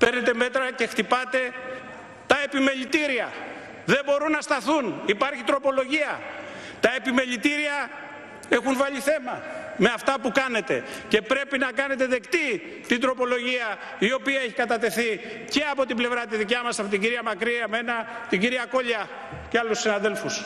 Παίρνετε μέτρα και χτυπάτε τα επιμελητήρια. Δεν μπορούν να σταθούν. Υπάρχει τροπολογία. Τα επιμελητήρια έχουν βάλει θέμα με αυτά που κάνετε και πρέπει να κάνετε δεκτή την τροπολογία η οποία έχει κατατεθεί και από την πλευρά τη δικιά μας, από την κυρία Μακρύ, εμένα, την κυρία Κόλια και άλλους συναδέλφους.